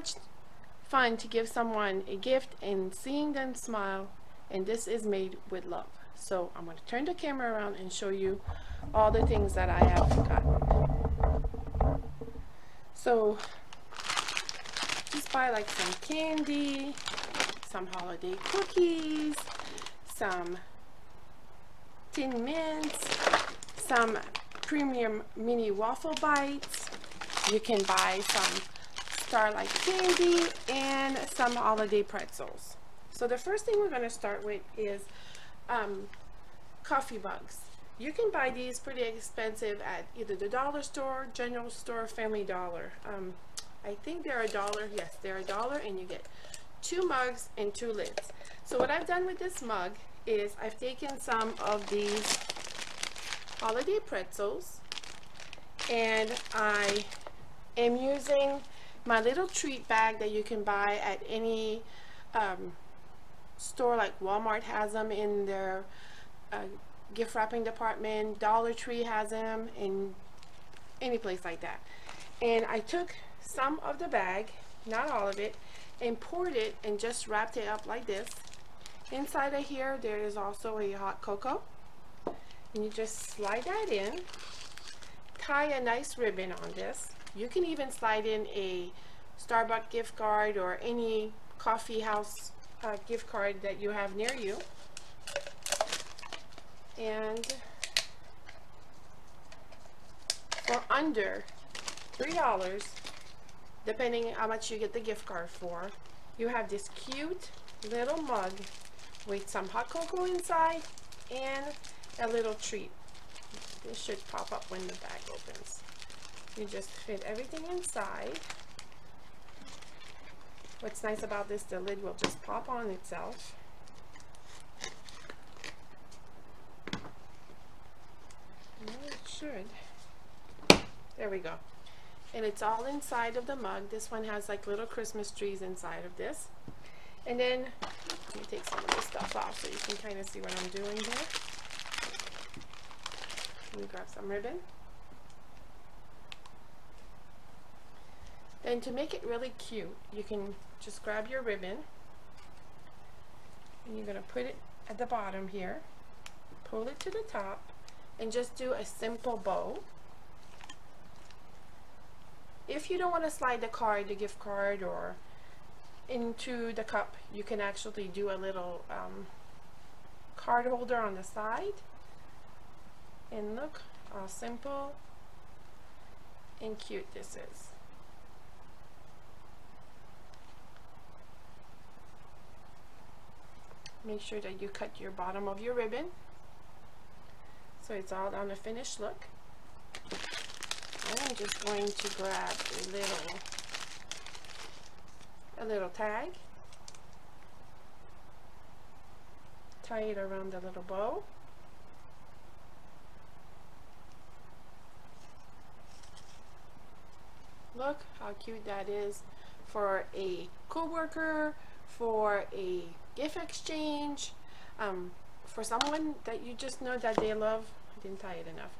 much fun to give someone a gift and seeing them smile and this is made with love. So I'm going to turn the camera around and show you all the things that I have got. So just buy like some candy, some holiday cookies, some tin mints, some premium mini waffle bites. You can buy some Starlight candy and some holiday pretzels. So the first thing we're going to start with is um, coffee mugs. You can buy these pretty expensive at either the dollar store, general store, family dollar. Um, I think they're a dollar. Yes, they're a dollar and you get two mugs and two lids. So what I've done with this mug is I've taken some of these holiday pretzels and I am using my little treat bag that you can buy at any um, store like Walmart has them in their uh, gift wrapping department Dollar Tree has them in any place like that. And I took some of the bag not all of it and poured it and just wrapped it up like this. Inside of here there is also a hot cocoa. And you just slide that in tie a nice ribbon on this you can even slide in a Starbucks gift card or any coffee house uh, gift card that you have near you. And for under $3, depending on how much you get the gift card for, you have this cute little mug with some hot cocoa inside and a little treat. This should pop up when the bag opens. You just fit everything inside. What's nice about this, the lid will just pop on itself. it should. There we go. And it's all inside of the mug. This one has like little Christmas trees inside of this. And then, let me take some of this stuff off so you can kind of see what I'm doing here. Let me grab some ribbon. Then to make it really cute, you can just grab your ribbon and you're going to put it at the bottom here, pull it to the top, and just do a simple bow. If you don't want to slide the card, the gift card, or into the cup, you can actually do a little um, card holder on the side. And look how simple and cute this is. Make sure that you cut your bottom of your ribbon. So it's all on the finished look. I'm just going to grab a little a little tag. Tie it around the little bow. Look how cute that is for a co-worker for a gift exchange um, for someone that you just know that they love I didn't tie it enough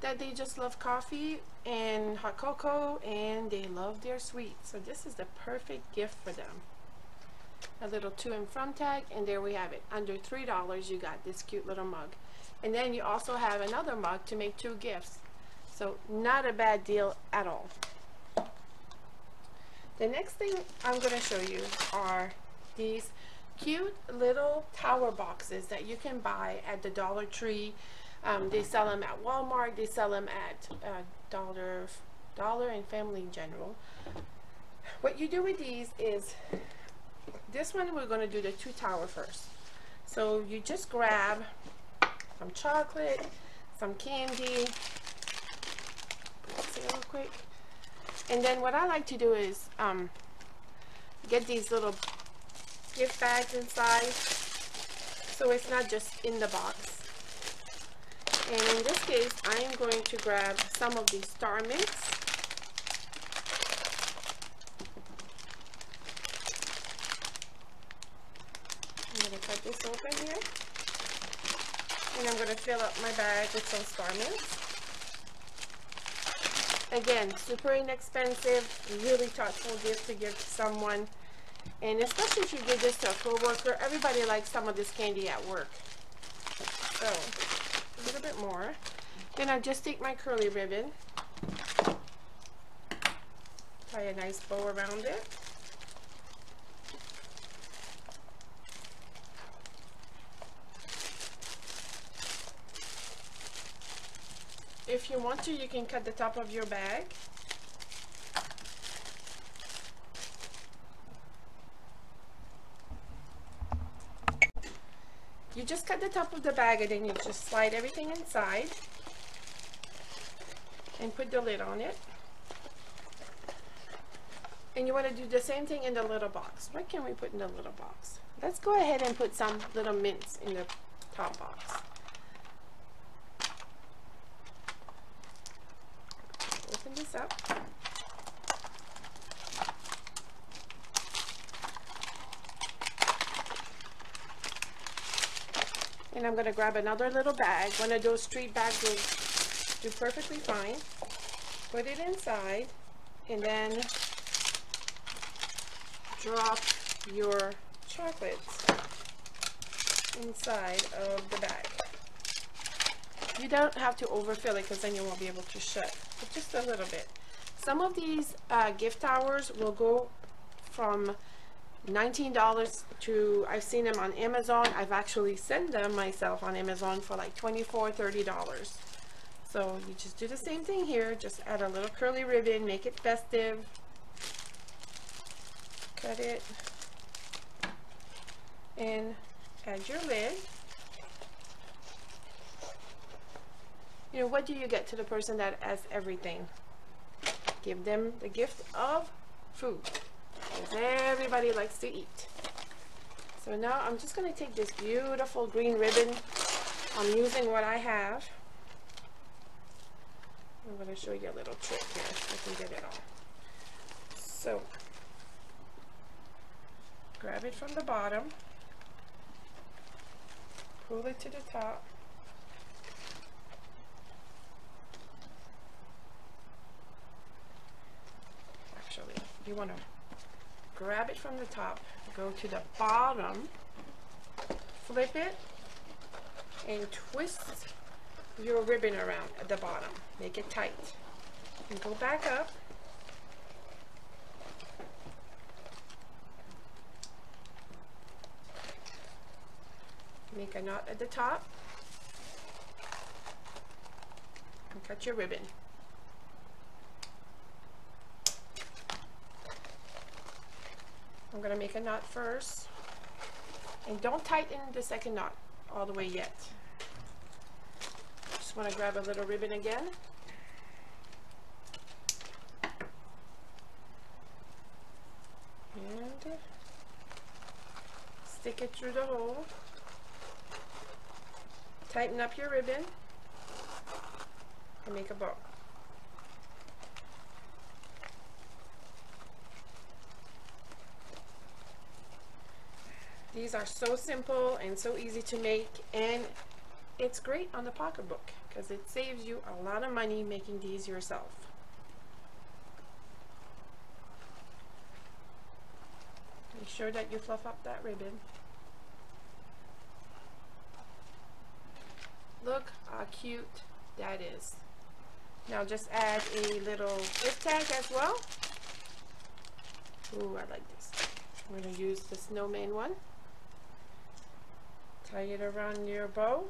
that they just love coffee and hot cocoa and they love their sweets. So this is the perfect gift for them. A little to and from tag and there we have it. Under three dollars you got this cute little mug. And then you also have another mug to make two gifts. So not a bad deal at all. The next thing I'm going to show you are these cute little tower boxes that you can buy at the Dollar Tree. Um, they sell them at Walmart. They sell them at uh, Dollar, Dollar and Family in General. What you do with these is, this one we're going to do the two tower first. So you just grab some chocolate, some candy, real quick. And then what I like to do is um, get these little gift bags inside. So it's not just in the box. And in this case I am going to grab some of these star mints. I'm going to cut this open here. And I'm going to fill up my bag with some star mints. Again, super inexpensive, really thoughtful gift to give to someone. And especially if you give this to a coworker, everybody likes some of this candy at work. So, a little bit more. Then I just take my curly ribbon, tie a nice bow around it. If you want to, you can cut the top of your bag. You just cut the top of the bag and then you just slide everything inside and put the lid on it. And you want to do the same thing in the little box. What can we put in the little box? Let's go ahead and put some little mints in the top box. open this up. I'm going to grab another little bag. One of those street bags will do perfectly fine. Put it inside and then drop your chocolates inside of the bag. You don't have to overfill it because then you won't be able to shut but just a little bit. Some of these uh, gift hours will go from $19 to, I've seen them on Amazon. I've actually sent them myself on Amazon for like $24, $30. So you just do the same thing here. Just add a little curly ribbon, make it festive. Cut it. And add your lid. You know, what do you get to the person that has everything? Give them the gift of food. Because everybody likes to eat. So now I'm just going to take this beautiful green ribbon. I'm using what I have. I'm going to show you a little trick here. I can get it all. So, grab it from the bottom. Pull it to the top. Actually, you want to grab it from the top, go to the bottom, flip it, and twist your ribbon around at the bottom. Make it tight. And go back up. Make a knot at the top. And cut your ribbon. I'm going to make a knot first. And don't tighten the second knot all the way yet. Just want to grab a little ribbon again. And stick it through the hole. Tighten up your ribbon and make a bow. These are so simple and so easy to make and it's great on the pocketbook because it saves you a lot of money making these yourself. Make sure that you fluff up that ribbon. Look how cute that is. Now just add a little gift tag as well. Ooh, I like this. I'm going to use the snowman one. Tie it around your bow.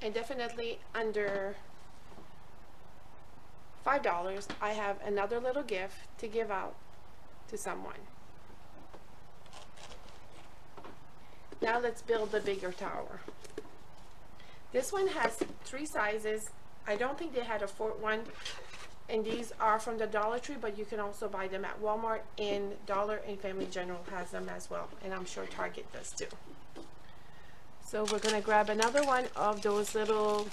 And definitely under $5, I have another little gift to give out to someone. Now let's build the bigger tower. This one has three sizes. I don't think they had a fourth one and these are from the Dollar Tree but you can also buy them at Walmart and Dollar and Family General has them as well and I'm sure Target does too so we're gonna grab another one of those little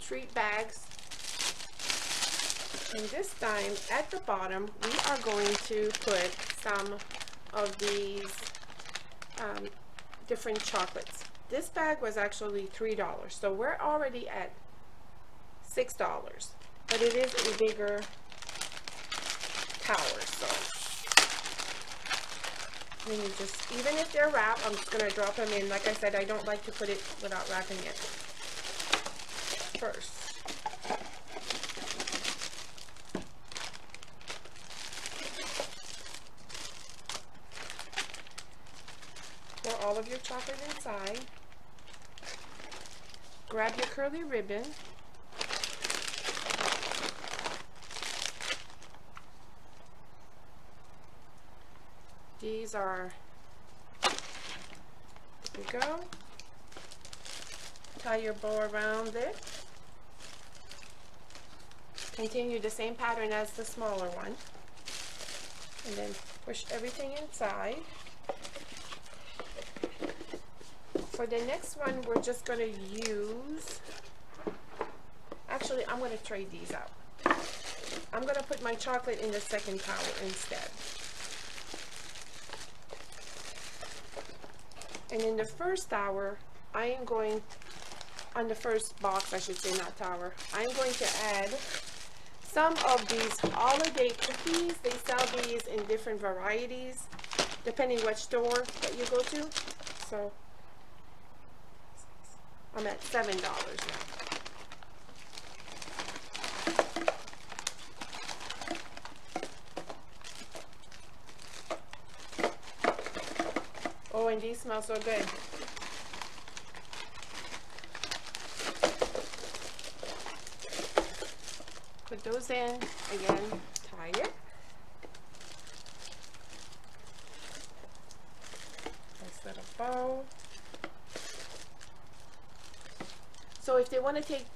treat bags and this time at the bottom we are going to put some of these um, different chocolates. This bag was actually $3, so we're already at $6. But it is a bigger tower, so then you just, even if they're wrapped, I'm just going to drop them in. Like I said, I don't like to put it without wrapping it first. Pour all of your chocolate inside. Grab your curly ribbon. These are, there you go. Tie your bow around it. Continue the same pattern as the smaller one. And then push everything inside. For the next one, we're just going to use, actually, I'm going to trade these out. I'm going to put my chocolate in the second tower instead. And in the first tower, I am going, on the first box, I should say, not tower, I'm going to add some of these holiday cookies. They sell these in different varieties, depending which store that you go to. So, I'm at $7 now. Oh, and these smell so good. Put those in, again, tie it. Nice little bow. So if they want to take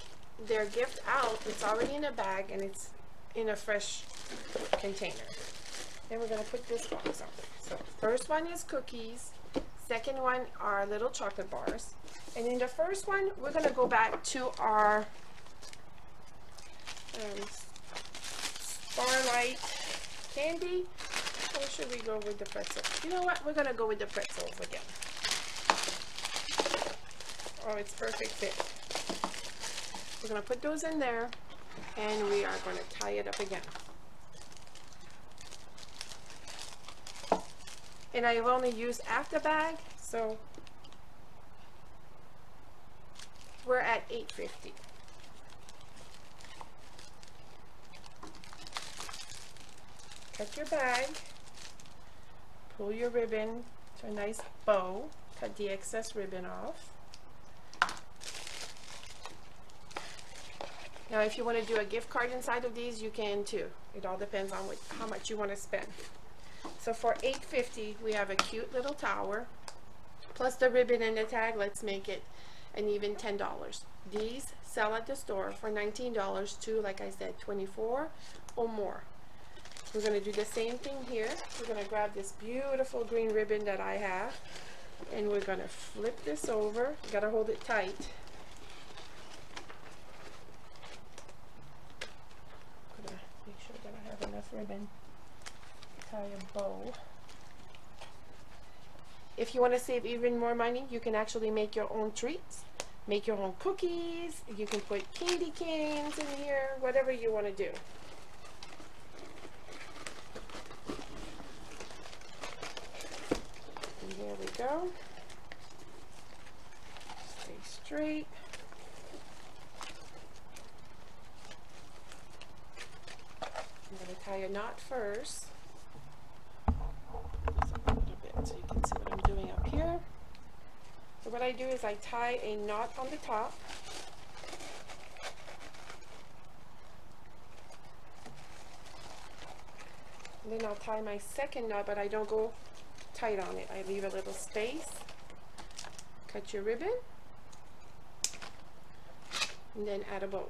their gift out, it's already in a bag and it's in a fresh container. Then we're going to put this box on. So first one is cookies. Second one are little chocolate bars. And in the first one, we're going to go back to our um, Starlight candy. Or should we go with the pretzels? You know what? We're going to go with the pretzels again. Oh, it's perfect fit. We're going to put those in there and we are going to tie it up again. And I've only used after bag so we're at 850 cut your bag. Pull your ribbon to a nice bow. Cut the excess ribbon off. Now if you want to do a gift card inside of these you can too. It all depends on what, how much you want to spend so for 850 we have a cute little tower. Plus the ribbon and the tag, let's make it an even $10. These sell at the store for $19 to, like I said, 24 or more. We're going to do the same thing here. We're going to grab this beautiful green ribbon that I have and we're going to flip this over. Got to hold it tight. make sure that I have enough ribbon tie a bow. If you want to save even more money, you can actually make your own treats. Make your own cookies. You can put candy canes in here, whatever you want to do. And there we go. Stay straight. I'm going to tie a knot first. Here. So what I do is I tie a knot on the top. And then I'll tie my second knot, but I don't go tight on it. I leave a little space. Cut your ribbon. And then add a bow.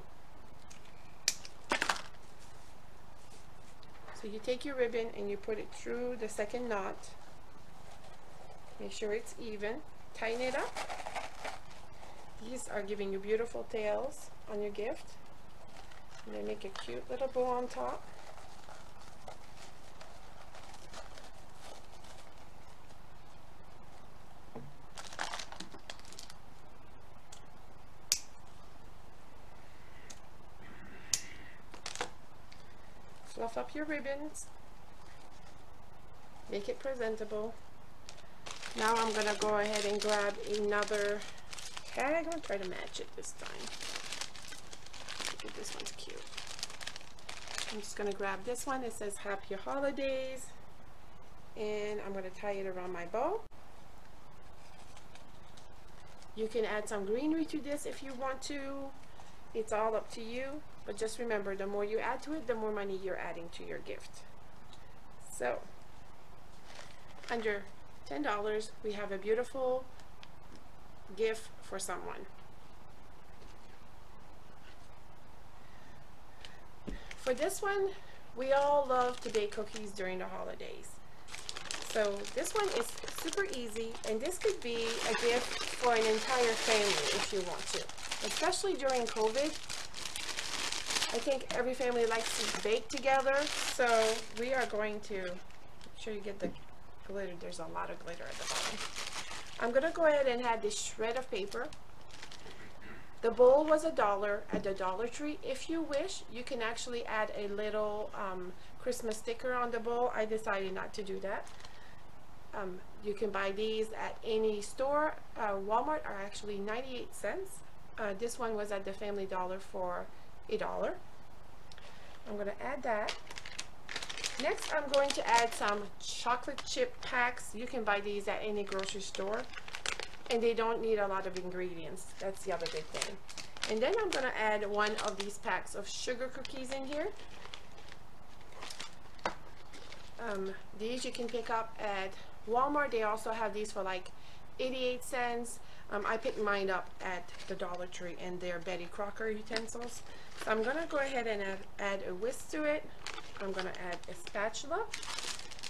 So you take your ribbon and you put it through the second knot make sure it's even. Tighten it up. These are giving you beautiful tails on your gift. And they make a cute little bow on top. Fluff up your ribbons. Make it presentable. Now I'm gonna go ahead and grab another tag. I'm gonna try to match it this time. Think this one's cute. I'm just gonna grab this one. It says Happy Holidays. And I'm gonna tie it around my bow. You can add some greenery to this if you want to. It's all up to you. But just remember, the more you add to it, the more money you're adding to your gift. So, under $10, we have a beautiful gift for someone. For this one, we all love to bake cookies during the holidays. So this one is super easy and this could be a gift for an entire family if you want to. Especially during COVID. I think every family likes to bake together. So we are going to, make sure you get the glitter. There's a lot of glitter at the bottom. I'm going to go ahead and add this shred of paper. The bowl was a dollar at the Dollar Tree. If you wish, you can actually add a little um, Christmas sticker on the bowl. I decided not to do that. Um, you can buy these at any store. Uh, Walmart are actually 98 cents. Uh, this one was at the Family Dollar for a dollar. I'm going to add that. Next, I'm going to add some chocolate chip packs. You can buy these at any grocery store. And they don't need a lot of ingredients. That's the other big thing. And then I'm going to add one of these packs of sugar cookies in here. Um, these you can pick up at Walmart. They also have these for like 88 cents. Um, I picked mine up at the Dollar Tree and they're Betty Crocker utensils. So I'm going to go ahead and add, add a whisk to it. I'm going to add a spatula.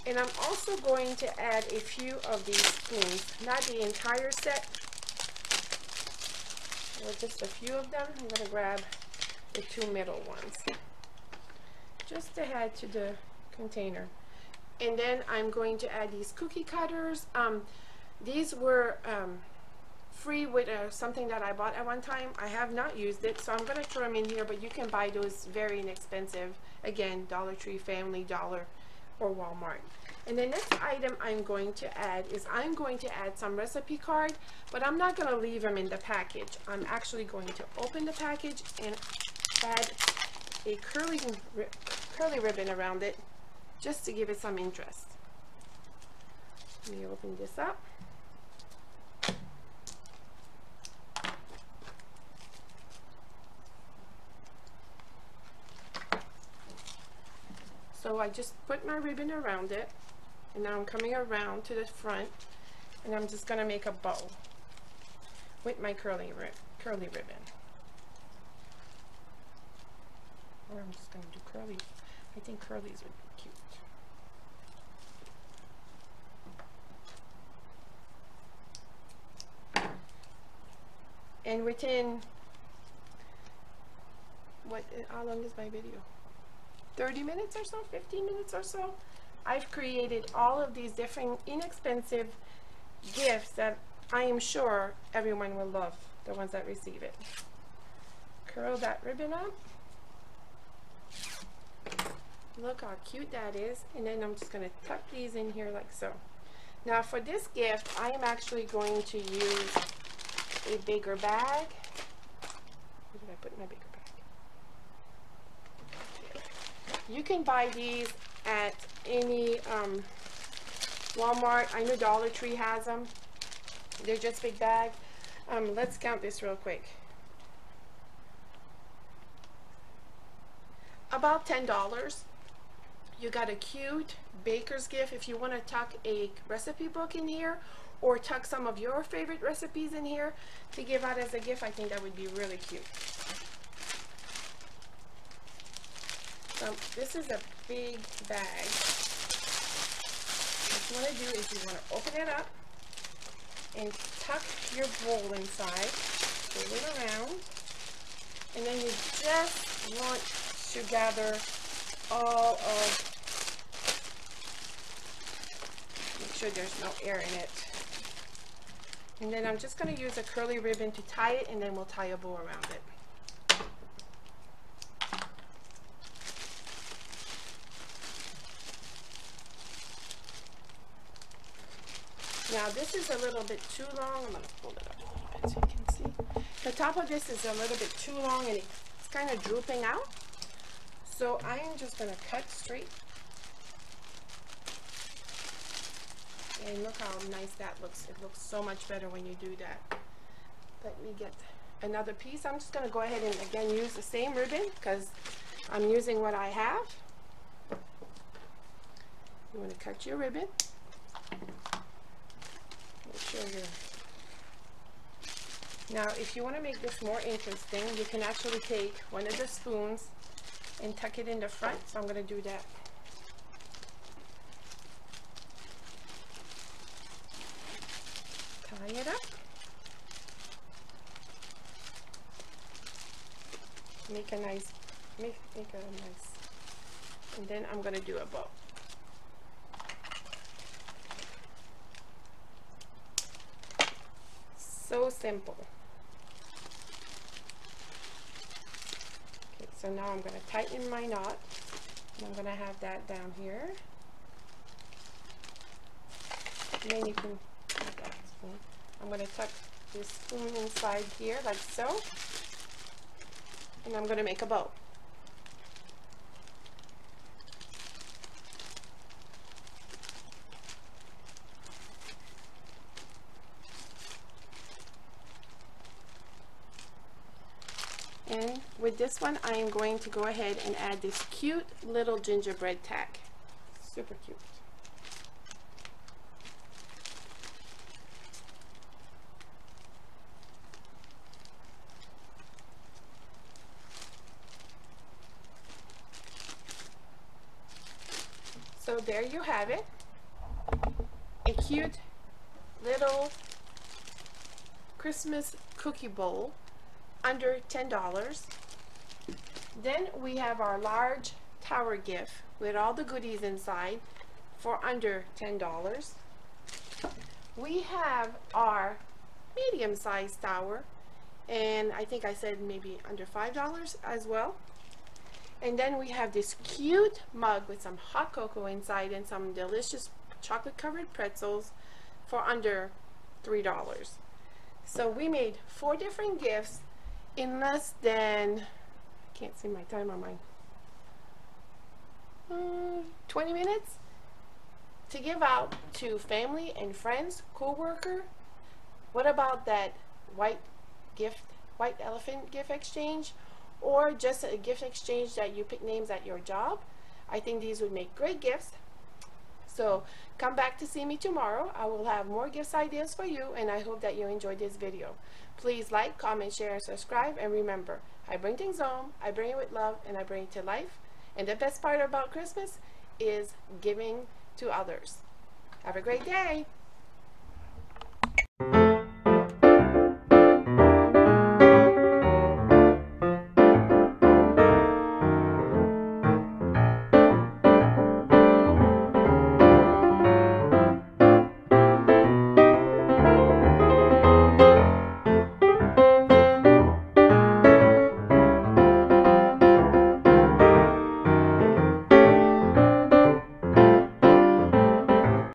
And I'm also going to add a few of these spoons, not the entire set, or just a few of them. I'm going to grab the two middle ones, just to add to the container. And then I'm going to add these cookie cutters. Um, these were um, free with uh, something that I bought at one time. I have not used it, so I'm going to throw them in here, but you can buy those very inexpensive. Again, Dollar Tree, Family Dollar, or Walmart. And the next item I'm going to add is I'm going to add some recipe card, but I'm not going to leave them in the package. I'm actually going to open the package and add a curly, curly ribbon around it just to give it some interest. Let me open this up. So I just put my ribbon around it and now I'm coming around to the front and I'm just to make a bow with my curly, curly ribbon. Or I'm just to do curly. I think curlies would be cute. And within, what, how long is my video? 30 minutes or so, 15 minutes or so, I've created all of these different inexpensive gifts that I am sure everyone will love, the ones that receive it. Curl that ribbon up. Look how cute that is. And then I'm just going to tuck these in here like so. Now for this gift, I am actually going to use a bigger bag. Where did I put my bigger bag? You can buy these at any um, Walmart. I know Dollar Tree has them. They're just big bag. Um, let's count this real quick. About $10. You got a cute baker's gift if you want to tuck a recipe book in here or tuck some of your favorite recipes in here to give out as a gift. I think that would be really cute. So this is a big bag. What you want to do is you want to open it up and tuck your bowl inside, pull it around, and then you just want to gather all of, make sure there's no air in it. And then I'm just going to use a curly ribbon to tie it and then we'll tie a bow around it. Now this is a little bit too long. I'm going to pull it up a little bit so you can see. The top of this is a little bit too long and it's kind of drooping out. So I am just going to cut straight. And look how nice that looks. It looks so much better when you do that. Let me get another piece. I'm just going to go ahead and again use the same ribbon because I'm using what I have. You want to cut your ribbon. Now, if you want to make this more interesting, you can actually take one of the spoons and tuck it in the front. So I'm going to do that. Tie it up. Make a nice, make, make a nice, and then I'm going to do a bow. So simple. Okay, so now I'm going to tighten my knot. I'm going to have that down here. And then you can, I'm going to tuck this spoon inside here like so. And I'm going to make a bow. And with this one, I am going to go ahead and add this cute little gingerbread tag. Super cute. So there you have it. A cute little Christmas cookie bowl under $10. Then we have our large tower gift with all the goodies inside for under $10. We have our medium-sized tower and I think I said maybe under $5 as well. And then we have this cute mug with some hot cocoa inside and some delicious chocolate covered pretzels for under $3. So we made four different gifts in less than, can't see my time on mine, uh, 20 minutes to give out to family and friends, co-worker. What about that white gift, white elephant gift exchange? Or just a gift exchange that you pick names at your job. I think these would make great gifts. So come back to see me tomorrow. I will have more gifts ideas for you and I hope that you enjoyed this video. Please like, comment, share, and subscribe. And remember, I bring things home, I bring it with love, and I bring it to life. And the best part about Christmas is giving to others. Have a great day.